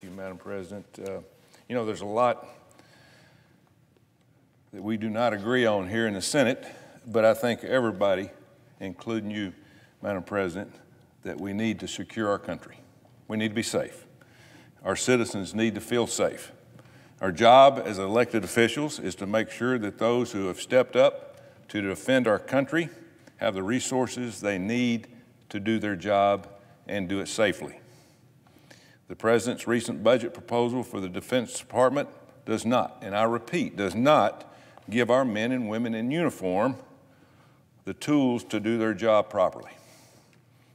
you, Madam President. Uh, you know, there's a lot that we do not agree on here in the Senate, but I think everybody, including you, Madam President, that we need to secure our country. We need to be safe. Our citizens need to feel safe. Our job as elected officials is to make sure that those who have stepped up to defend our country have the resources they need to do their job and do it safely. The President's recent budget proposal for the Defense Department does not, and I repeat, does not give our men and women in uniform the tools to do their job properly.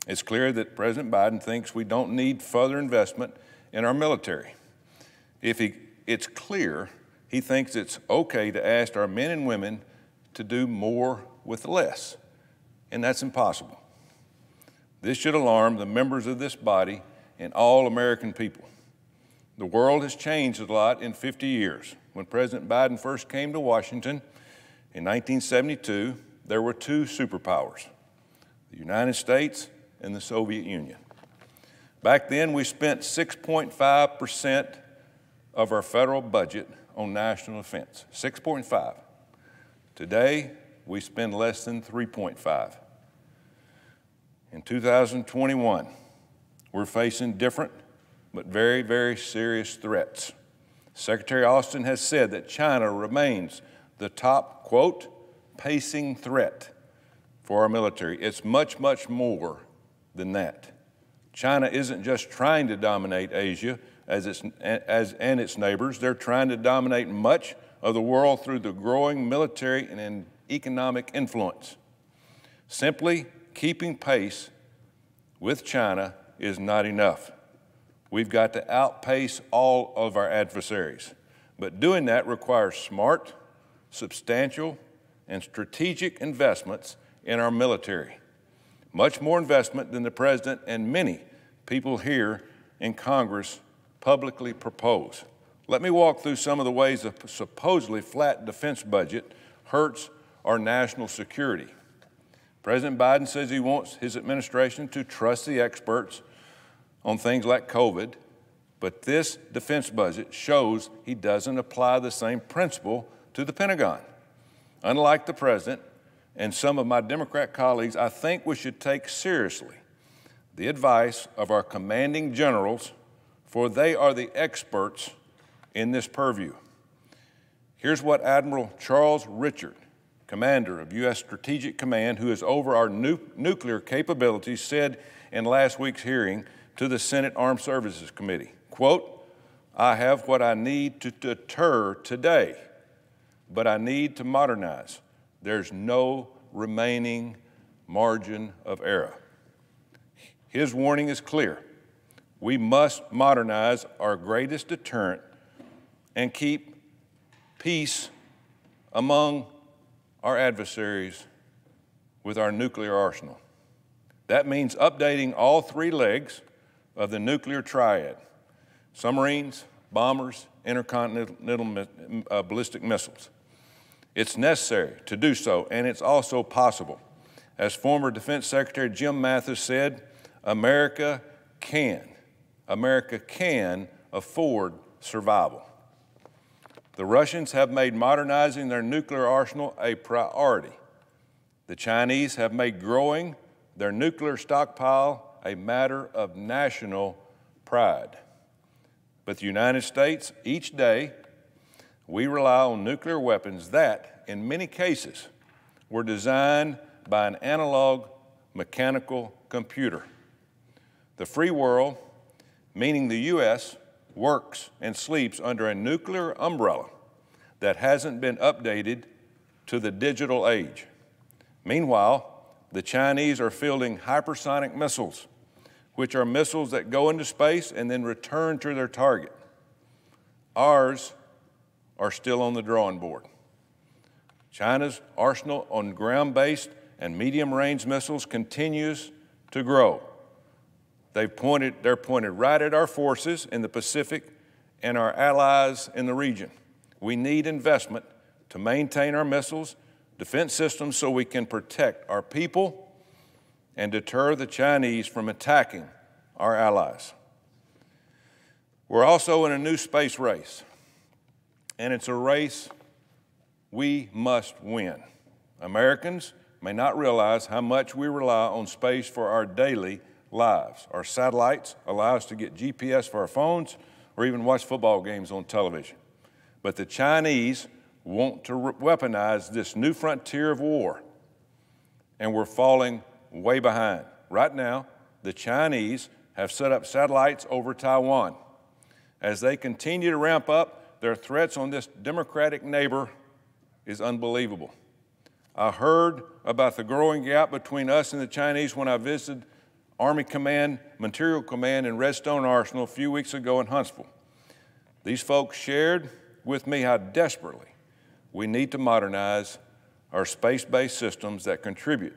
It's clear that President Biden thinks we don't need further investment in our military. If he, it's clear he thinks it's okay to ask our men and women to do more with less, and that's impossible. This should alarm the members of this body and all American people. The world has changed a lot in 50 years. When President Biden first came to Washington in 1972, there were two superpowers the United States and the Soviet Union. Back then, we spent 6.5% of our federal budget on national defense. 6.5. Today, we spend less than 3.5. In 2021, we're facing different but very, very serious threats. Secretary Austin has said that China remains the top, quote, pacing threat for our military. It's much, much more than that. China isn't just trying to dominate Asia as its, as, and its neighbors, they're trying to dominate much of the world through the growing military and economic influence. Simply keeping pace with China is not enough. We've got to outpace all of our adversaries. But doing that requires smart, substantial, and strategic investments in our military. Much more investment than the President and many people here in Congress publicly propose. Let me walk through some of the ways a supposedly flat defense budget hurts our national security. President Biden says he wants his administration to trust the experts on things like COVID, but this defense budget shows he doesn't apply the same principle to the Pentagon. Unlike the president and some of my Democrat colleagues, I think we should take seriously the advice of our commanding generals, for they are the experts in this purview. Here's what Admiral Charles Richard, commander of U.S. Strategic Command, who is over our nu nuclear capabilities, said in last week's hearing to the Senate Armed Services Committee. Quote, I have what I need to deter today, but I need to modernize. There's no remaining margin of error. His warning is clear. We must modernize our greatest deterrent and keep peace among our adversaries with our nuclear arsenal. That means updating all three legs of the nuclear triad submarines, bombers, intercontinental uh, ballistic missiles. It's necessary to do so, and it's also possible. As former Defense Secretary Jim Mattis said, America can, America can afford survival. The Russians have made modernizing their nuclear arsenal a priority. The Chinese have made growing their nuclear stockpile a matter of national pride. But the United States, each day, we rely on nuclear weapons that, in many cases, were designed by an analog mechanical computer. The free world, meaning the U.S., works and sleeps under a nuclear umbrella that hasn't been updated to the digital age. Meanwhile, the Chinese are fielding hypersonic missiles, which are missiles that go into space and then return to their target. Ours are still on the drawing board. China's arsenal on ground based and medium range missiles continues to grow. They've pointed, they're pointed right at our forces in the Pacific and our allies in the region. We need investment to maintain our missiles, defense systems, so we can protect our people and deter the Chinese from attacking our allies. We're also in a new space race, and it's a race we must win. Americans may not realize how much we rely on space for our daily lives. Our satellites allow us to get GPS for our phones or even watch football games on television. But the Chinese want to weaponize this new frontier of war, and we're falling way behind. Right now, the Chinese have set up satellites over Taiwan. As they continue to ramp up, their threats on this democratic neighbor is unbelievable. I heard about the growing gap between us and the Chinese when I visited Army Command, Materiel Command and Redstone Arsenal a few weeks ago in Huntsville. These folks shared with me how desperately we need to modernize our space based systems that contribute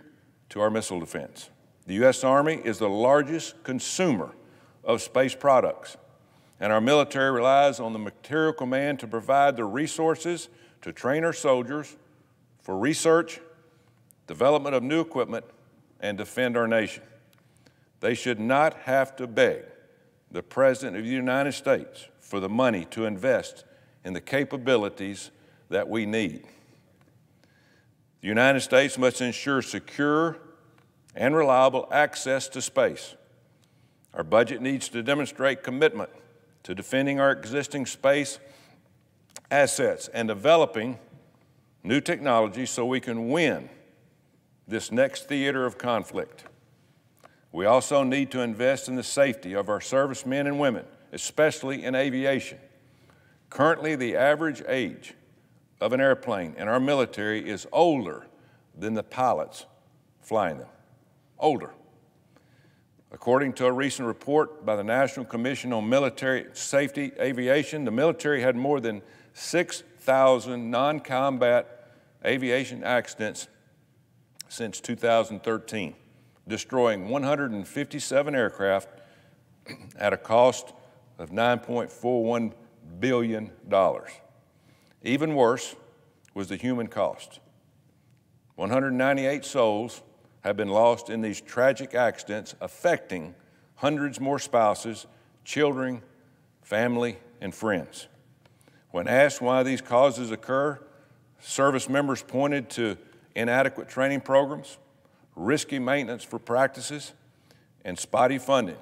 to our missile defense. The U.S. Army is the largest consumer of space products, and our military relies on the Materiel Command to provide the resources to train our soldiers for research, development of new equipment, and defend our nation. They should not have to beg the President of the United States for the money to invest in the capabilities that we need. The United States must ensure secure and reliable access to space. Our budget needs to demonstrate commitment to defending our existing space assets and developing new technology so we can win this next theater of conflict. We also need to invest in the safety of our servicemen and women, especially in aviation. Currently, the average age of an airplane in our military is older than the pilots flying them. Older. According to a recent report by the National Commission on Military Safety Aviation, the military had more than 6,000 non combat aviation accidents since 2013 destroying 157 aircraft at a cost of $9.41 billion. Even worse was the human cost. 198 souls have been lost in these tragic accidents, affecting hundreds more spouses, children, family, and friends. When asked why these causes occur, service members pointed to inadequate training programs, risky maintenance for practices, and spotty funding,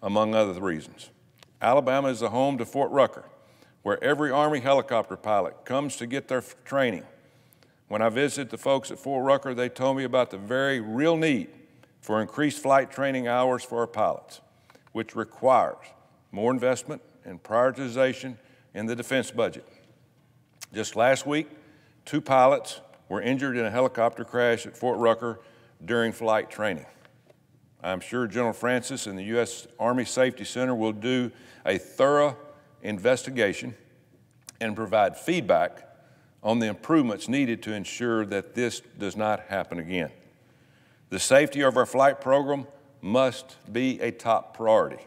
among other reasons. Alabama is the home to Fort Rucker, where every Army helicopter pilot comes to get their training. When I visited the folks at Fort Rucker, they told me about the very real need for increased flight training hours for our pilots, which requires more investment and prioritization in the defense budget. Just last week, two pilots were injured in a helicopter crash at Fort Rucker during flight training. I'm sure General Francis and the U.S. Army Safety Center will do a thorough investigation and provide feedback on the improvements needed to ensure that this does not happen again. The safety of our flight program must be a top priority.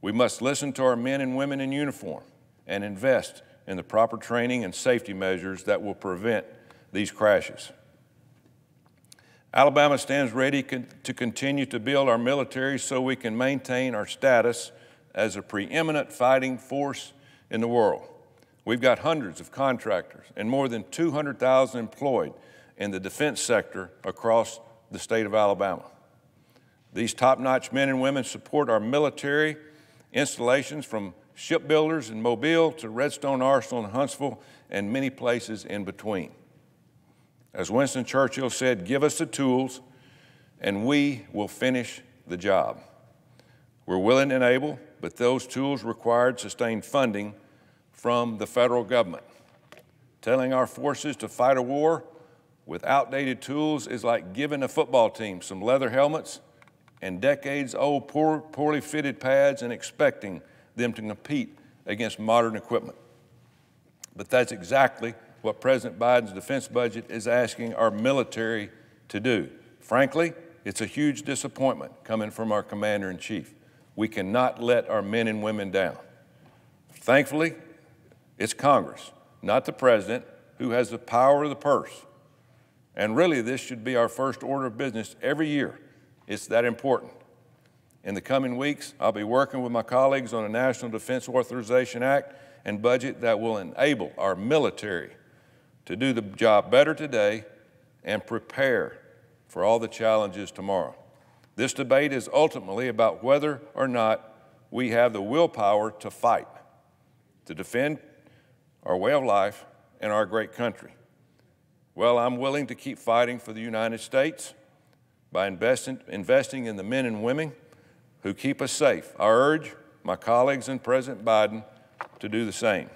We must listen to our men and women in uniform and invest in the proper training and safety measures that will prevent these crashes. Alabama stands ready to continue to build our military so we can maintain our status as a preeminent fighting force in the world. We've got hundreds of contractors and more than 200,000 employed in the defense sector across the state of Alabama. These top notch men and women support our military installations from shipbuilders in Mobile to Redstone Arsenal in Huntsville and many places in between. As Winston Churchill said, give us the tools and we will finish the job. We're willing and able, but those tools required sustained funding from the federal government. Telling our forces to fight a war with outdated tools is like giving a football team some leather helmets and decades old, poor, poorly fitted pads and expecting them to compete against modern equipment. But that's exactly what President Biden's defense budget is asking our military to do. Frankly, it's a huge disappointment coming from our commander in chief. We cannot let our men and women down. Thankfully, it's Congress, not the president, who has the power of the purse. And really, this should be our first order of business every year. It's that important. In the coming weeks, I'll be working with my colleagues on a National Defense Authorization Act and budget that will enable our military to do the job better today and prepare for all the challenges tomorrow. This debate is ultimately about whether or not we have the willpower to fight, to defend our way of life and our great country. Well, I'm willing to keep fighting for the United States by investing, investing in the men and women who keep us safe. I urge my colleagues and President Biden to do the same.